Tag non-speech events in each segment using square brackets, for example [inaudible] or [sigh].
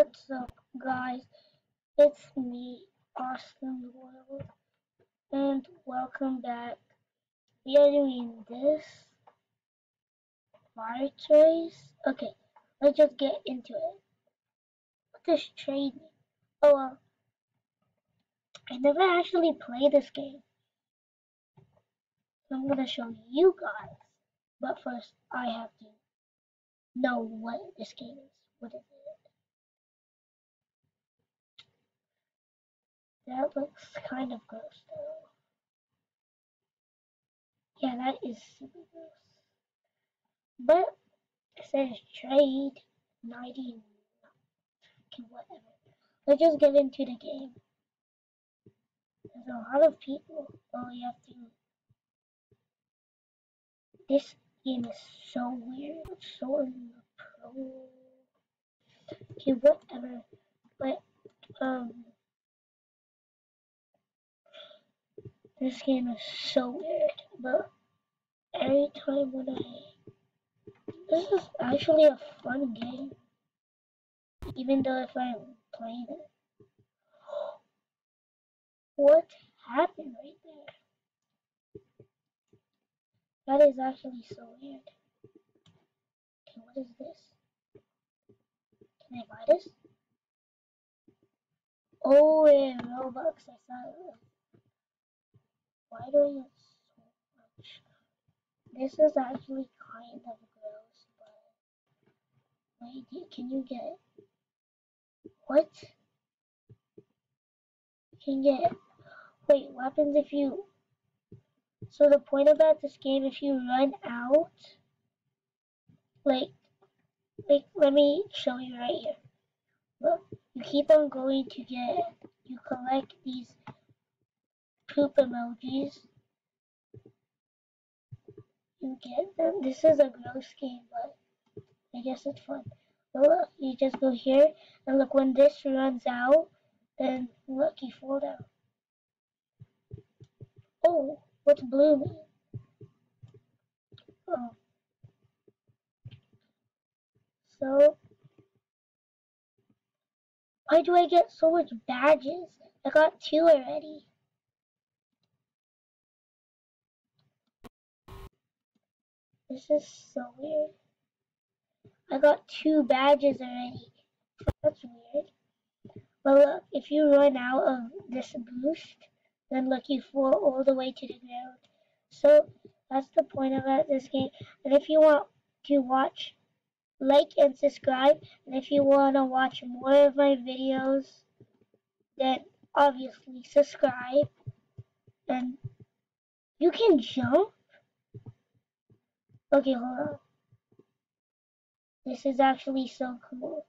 What's up, guys? It's me, Austin World, and welcome back. We are doing this fire trace. Okay, let's just get into it. What trade mean? Oh well, I never actually played this game. I'm gonna show you guys. But first, I have to know what this game is. What is That looks kind of gross though. Yeah, that is super gross. But it says trade 90. Okay, whatever. Let's just get into the game. There's a lot of people. Oh, you have to. This game is so weird. So in the pro. Okay, whatever. But, um. This game is so weird, but every time when I... This is actually a fun game. Even though if I'm playing it. [gasps] What happened right there? That is actually so weird. Okay, what is this? Can I buy this? Oh, yeah, Robux, I saw it. Why do I get so much? This is actually kind of gross, but wait, can you get what? You can get wait, happens if you so the point about this game if you run out like like let me show you right here. Look, you keep on going to get you collect these poop emojis. You get them. This is a gross game, but I guess it's fun. Look, you just go here, and look, when this runs out, then look, you fall down. Oh, what's blue mean? Oh. So, why do I get so much badges? I got two already. This is so weird. I got two badges already. That's weird. But look, if you run out of this boost, then look, you fall all the way to the ground. So, that's the point about this game. And if you want to watch, like and subscribe. And if you want to watch more of my videos, then obviously subscribe. And you can jump Okay, hold on. This is actually so cool.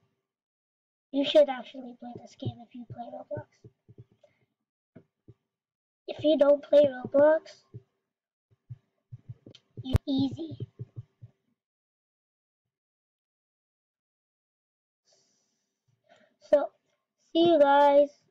You should actually play this game if you play Roblox. If you don't play Roblox, you easy. So, see you guys.